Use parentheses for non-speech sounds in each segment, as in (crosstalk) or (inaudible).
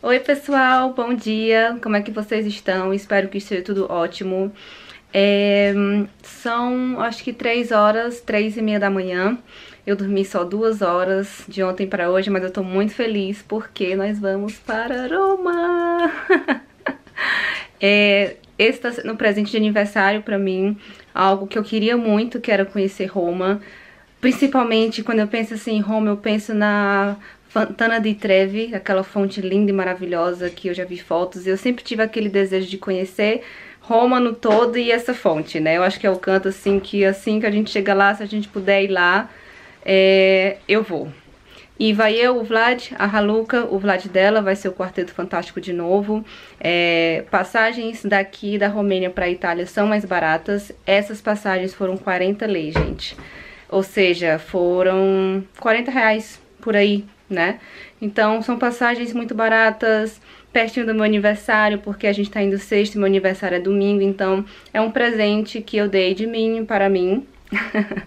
Oi pessoal, bom dia, como é que vocês estão? Espero que esteja tudo ótimo. É, são acho que 3 horas, 3 e meia da manhã. Eu dormi só duas horas de ontem para hoje, mas eu tô muito feliz porque nós vamos para Roma! (laughs) é, esse tá sendo um presente de aniversário para mim, algo que eu queria muito, que era conhecer Roma. Principalmente quando eu penso assim em Roma, eu penso na Fontana di Trevi, aquela fonte linda e maravilhosa que eu já vi fotos. E eu sempre tive aquele desejo de conhecer Roma no todo e essa fonte, né? Eu acho que é o canto assim que assim que a gente chega lá, se a gente puder ir lá, é, eu vou. E vai eu, o Vlad, a Haluka, o Vlad dela, vai ser o Quarteto Fantástico de novo. É, passagens daqui da Romênia para a Itália são mais baratas. Essas passagens foram 40 lei, gente. Ou seja, foram 40 reais por aí, né? Então são passagens muito baratas, pertinho do meu aniversário, porque a gente tá indo sexta e meu aniversário é domingo, então é um presente que eu dei de mim para mim. (laughs)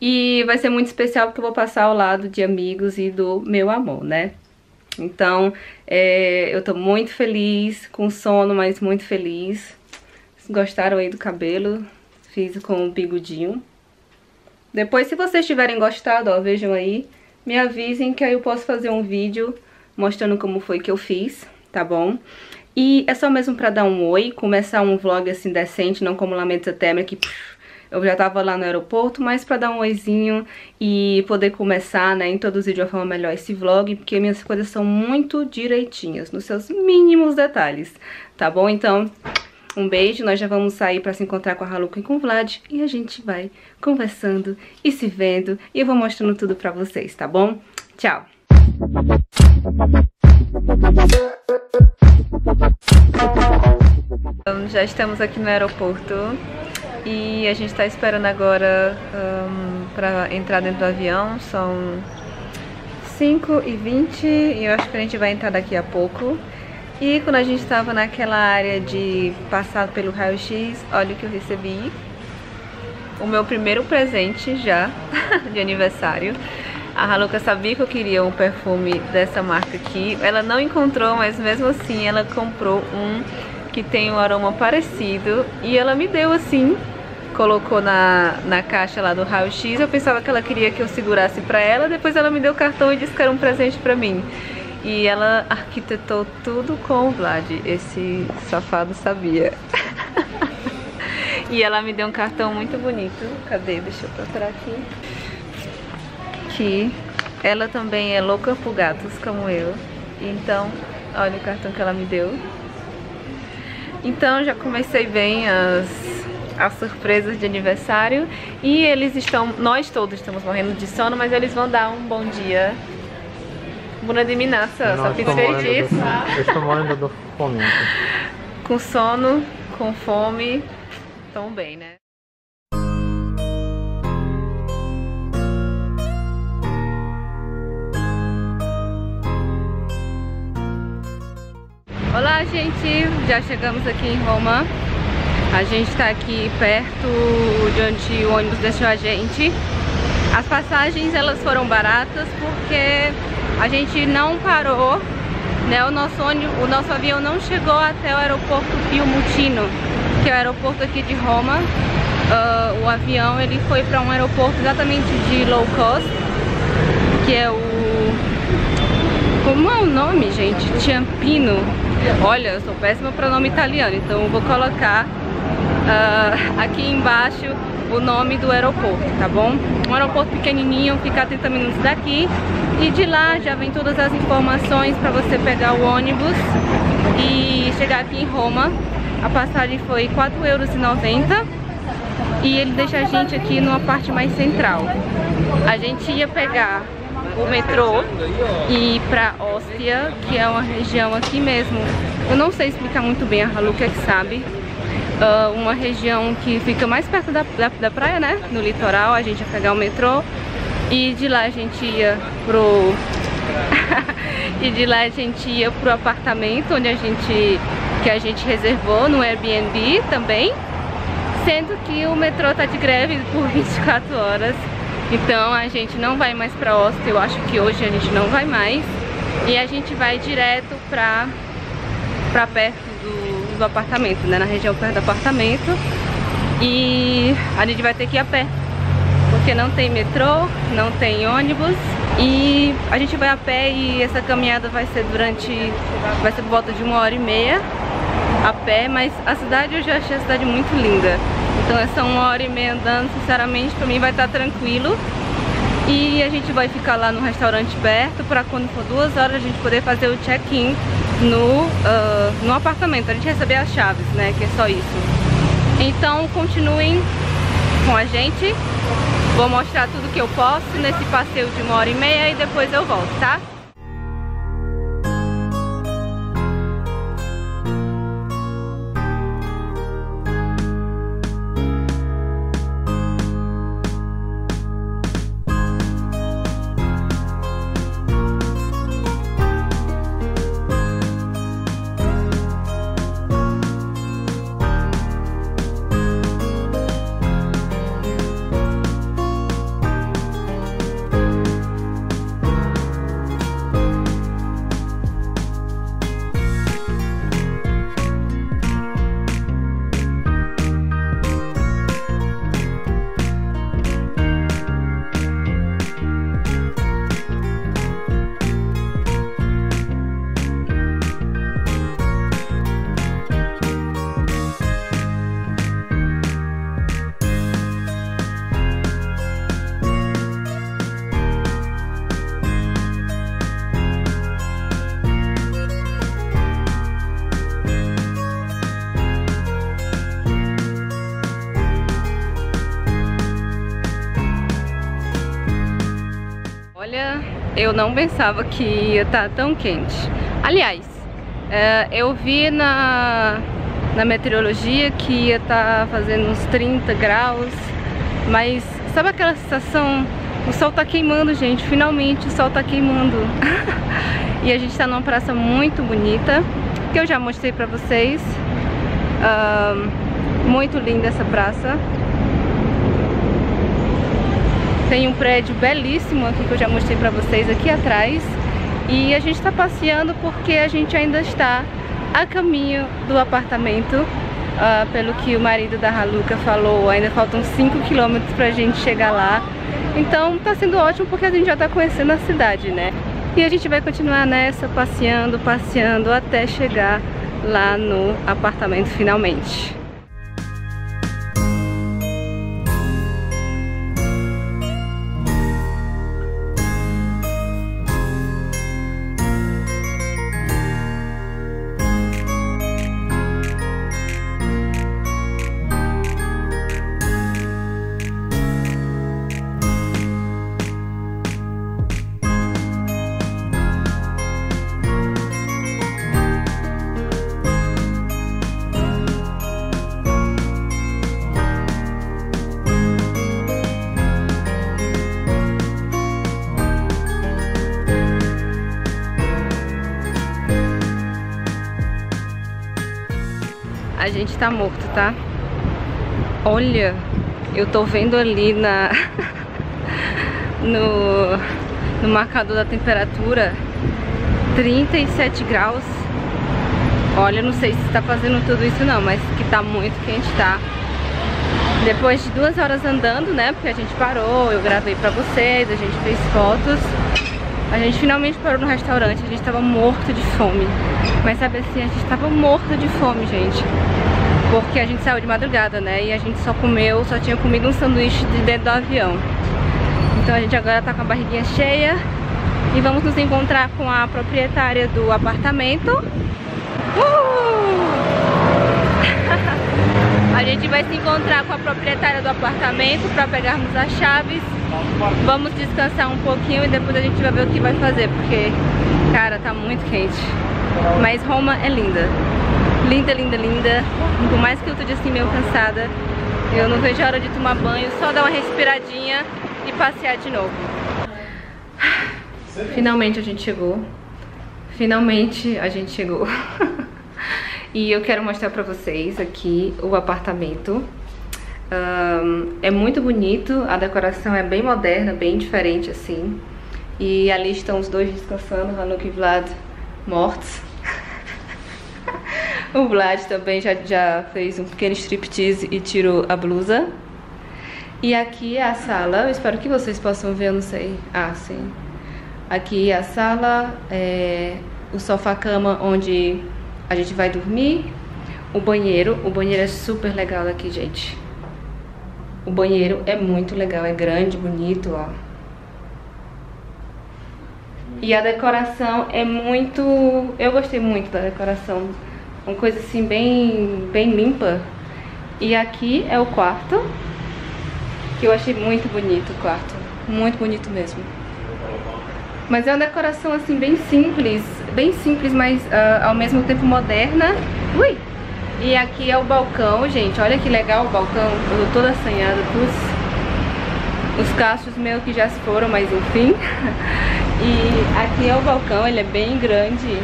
e vai ser muito especial porque eu vou passar ao lado de amigos e do meu amor, né? Então, é, eu tô muito feliz, com sono, mas muito feliz. Gostaram aí do cabelo? Fiz com o bigodinho. Depois, se vocês tiverem gostado, ó, vejam aí me avisem que aí eu posso fazer um vídeo mostrando como foi que eu fiz, tá bom? E é só mesmo pra dar um oi, começar um vlog assim decente, não como Lamentos Eterna que pff, eu já tava lá no aeroporto, mas pra dar um oizinho e poder começar, né, introduzir de uma forma melhor esse vlog, porque minhas coisas são muito direitinhas, nos seus mínimos detalhes, tá bom? Então, um beijo, nós já vamos sair para se encontrar com a Haluka e com o Vlad e a gente vai conversando e se vendo e eu vou mostrando tudo para vocês, tá bom? Tchau! Então, já estamos aqui no aeroporto e a gente está esperando agora um, para entrar dentro do avião, são 5h20 e eu acho que a gente vai entrar daqui a pouco. E quando a gente estava naquela área de passar pelo raio-x, olha o que eu recebi. O meu primeiro presente já (laughs) de aniversário. A Haluka sabia que eu queria um perfume dessa marca aqui. Ela não encontrou, mas mesmo assim ela comprou um que tem um aroma parecido. E ela me deu assim, colocou na, na caixa lá do raio-x. Eu pensava que ela queria que eu segurasse pra ela. Depois ela me deu o cartão e disse que era um presente pra mim. E ela arquitetou tudo com o Vlad. Esse safado sabia. (laughs) e ela me deu um cartão muito bonito. Cadê? Deixa eu procurar aqui. Que ela também é louca por gatos, como eu. Então, olha o cartão que ela me deu. Então, já comecei bem as, as surpresas de aniversário. E eles estão, nós todos estamos morrendo de sono, mas eles vão dar um bom dia Bună dimineața, să fiți fericiți. Estou morrendo do fome. Com sono, com fome, tão bem, né? Olá, gente! Já chegamos aqui em Roma. A gente está aqui perto de onde o ônibus deixou a gente. As passagens elas foram baratas porque a gente não parou, né? O nosso, ônibus, o nosso avião não chegou até o aeroporto Fiumicino, que é o aeroporto aqui de Roma. Uh, o avião ele foi para um aeroporto exatamente de low cost, que é o... Como é o nome, gente? Ciampino. Olha, eu sou péssima para nome italiano, então eu vou colocar uh, aqui embaixo o nome do aeroporto, tá bom? Um aeroporto pequenininho, fica a 30 minutos daqui e de lá já vem todas as informações para você pegar o ônibus e chegar aqui em Roma. A passagem foi 4,90 euros e ele deixa a gente aqui numa parte mais central. A gente ia pegar o metrô e ir pra Ostia, que é uma região aqui mesmo. Eu não sei explicar muito bem, a Haluka é que sabe, uh, uma região que fica mais perto da, da, da, praia, né? No litoral, a gente ia pegar o metrô e de lá a gente ia pro... (laughs) e de lá a gente ia pro apartamento onde a gente que a gente reservou no Airbnb também, sendo que o metrô tá de greve (laughs) por 24 horas. Então a gente não vai mais pra Ostia, eu acho que hoje a gente não vai mais. E a gente vai direto pra, pra perto do, do apartamento, né? Na região perto do apartamento. E a gente vai ter que ir a pé. Porque não tem metrô, não tem ônibus. E a gente vai a pé e essa caminhada vai ser durante... Vai ser por volta de uma hora e meia a pé, mas a cidade eu já achei a cidade muito linda. Então essa uma hora e meia andando, sinceramente, pra mim vai estar tranquilo. E a gente vai ficar lá no restaurante perto para quando for duas horas a gente poder fazer o check-in no, uh, no apartamento. A gente receber as chaves, né? Que é só isso. Então continuem com a gente. Vou mostrar tudo que eu posso nesse passeio de uma hora e meia e depois eu volto, tá? Eu não pensava que ia estar tá tão quente. Aliás, é, eu vi na, na meteorologia que ia estar tá fazendo uns 30 graus, mas sabe aquela sensação? O sol tá queimando, gente, finalmente o sol tá queimando. (laughs) e a gente tá numa praça muito bonita, que eu já mostrei pra vocês. Muito linda essa praça. Tem um prédio belíssimo aqui que eu já mostrei pra vocês aqui atrás. E a gente está passeando porque a gente ainda está a caminho do apartamento. Uh, pelo que o marido da Haluca falou, ainda faltam 5 quilômetros pra gente chegar lá. Então tá sendo ótimo porque a gente já tá conhecendo a cidade, né? E a gente vai continuar nessa, passeando, passeando, até chegar lá no apartamento finalmente. A gente tá morto, tá? Olha, eu tô vendo ali na (laughs) no, no marcador da temperatura 37 graus. Olha, não sei se tá fazendo tudo isso não, mas que tá muito quente, tá? Depois de duas horas andando, né, porque a gente parou, eu gravei pra vocês, a gente fez fotos a gente finalmente parou no restaurante, a gente tava morto de fome. Mas sabe assim, a gente tava morto de fome, gente. Porque a gente saiu de madrugada, né? E a gente só comeu, só tinha comido um sanduíche de dentro do avião. Então a gente agora tá com a barriguinha cheia. E vamos nos encontrar com a proprietária do apartamento. (laughs) A gente vai se encontrar com a proprietária do apartamento para pegarmos as chaves Vamos descansar um pouquinho e depois a gente vai ver o que vai fazer, porque, cara, tá muito quente. Mas Roma é linda. Linda, linda, linda. Por mais que eu tô assim meio cansada, eu não vejo a hora de tomar banho, só dar uma respiradinha e passear de novo. (sighs) Finalmente a gente chegou. Finalmente a gente chegou. (laughs) e eu quero mostrar pra vocês aqui o apartamento. Um, é muito bonito, a decoração é bem moderna, bem diferente assim. E ali estão os dois descansando, Hanuk e Vlad mortos. O Vlad também já, já fez um pequeno striptease e tirou a blusa. E aqui é a sala, eu espero que vocês possam ver, eu não sei. Ah, sim. Aqui é a sala, é o sofá-cama onde a gente vai dormir. O banheiro, o banheiro é super legal aqui, gente. O banheiro é muito legal, é grande, bonito, ó. E a decoração é muito... Eu gostei muito da decoração. Uma coisa assim bem, bem limpa. E aqui é o quarto. Que eu achei muito bonito o quarto. Muito bonito mesmo. Mas é uma decoração assim bem simples. Bem simples, mas uh, ao mesmo tempo moderna. Ui! E aqui é o balcão, gente. Olha que legal o balcão. Eu tô toda assanhada. Os, os cachos meio que já se foram, mas enfim. (laughs) E aqui é o balcão, ele é bem grande.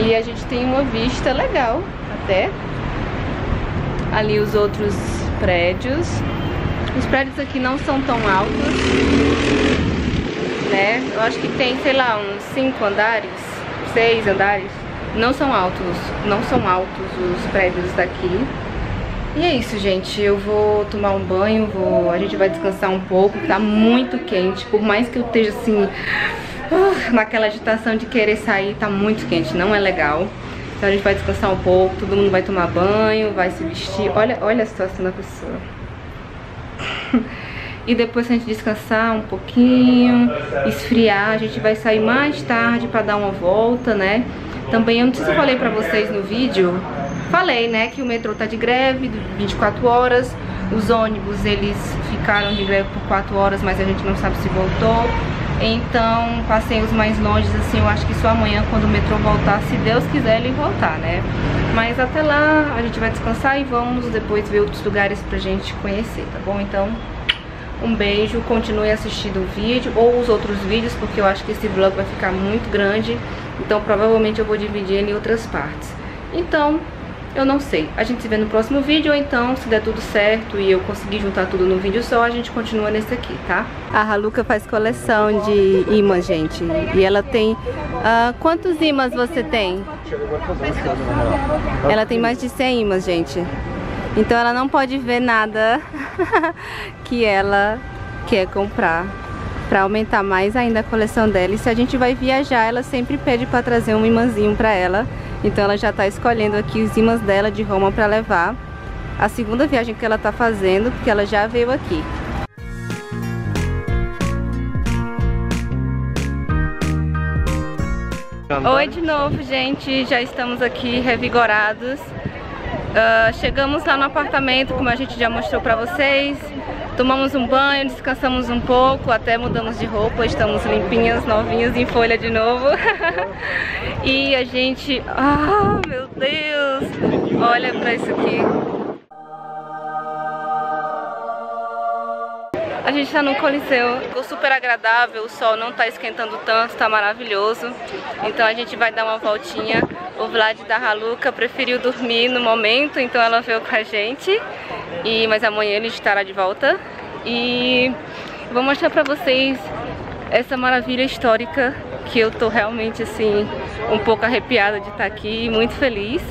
E a gente tem uma vista legal até. Ali os outros prédios. Os prédios aqui não são tão altos, né? Eu acho que tem, sei lá, uns cinco andares, seis andares. Não são altos, não são altos os prédios daqui. E é isso, gente. Eu vou tomar um banho, vou... a gente vai descansar um pouco, tá muito quente. Por mais que eu esteja assim, uh, naquela agitação de querer sair, tá muito quente, não é legal. Então a gente vai descansar um pouco, todo mundo vai tomar banho, vai se vestir. Olha, olha a situação da pessoa. e depois a gente descansar um pouquinho, esfriar, a gente vai sair mais tarde pra dar uma volta, né? Também, eu não sei se eu falei pra vocês no vídeo, Falei, né, que o metrô tá de greve, 24 horas, os ônibus, eles ficaram de greve por 4 horas, mas a gente não sabe se voltou. Então, passeios mais longes, assim, eu acho que só amanhã, quando o metrô voltar, se Deus quiser, ele voltar, né? Mas até lá, a gente vai descansar e vamos depois ver outros lugares pra gente conhecer, tá bom? Então, um beijo, continue assistindo o vídeo ou os outros vídeos, porque eu acho que esse vlog vai ficar muito grande. Então, provavelmente eu vou dividir ele em outras partes. Então, eu não sei. A gente se vê no próximo vídeo, ou então, se der tudo certo e eu conseguir juntar tudo no vídeo só, a gente continua nesse aqui, tá? A Haluka faz coleção de imãs, gente. E ela tem... Uh, quantos imãs você tem? Ela tem mais de 100 imãs, gente. Então ela não pode ver nada (laughs) que ela quer comprar para aumentar mais ainda a coleção dela. E se a gente vai viajar, ela sempre pede para trazer um imãzinho para ela. Então ela já está escolhendo aqui os imãs dela de Roma para levar. A segunda viagem que ela está fazendo, porque ela já veio aqui. Oi de novo, gente. Já estamos aqui revigorados. Uh, chegamos lá no apartamento, como a gente já mostrou pra vocês. Tomamos um banho, descansamos um pouco, até mudamos de roupa, estamos limpinhas, novinhas em folha de novo. (laughs) e a gente... Ah, meu Deus! Olha pra isso aqui. A gente tá no Coliseu, ficou super agradável, o sol não tá esquentando tanto, tá maravilhoso. Então a gente vai dar uma voltinha. O Vlad da Haluka preferiu dormir no momento, então ela veio com a gente. E, mas amanhã ele estará de volta. E vou mostrar pra vocês essa maravilha histórica que eu tô realmente assim um pouco arrepiada de estar aqui, muito feliz.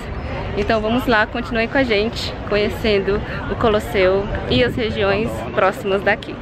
Então vamos lá, continuem com a gente, conhecendo o Colosseu e as regiões próximas daqui.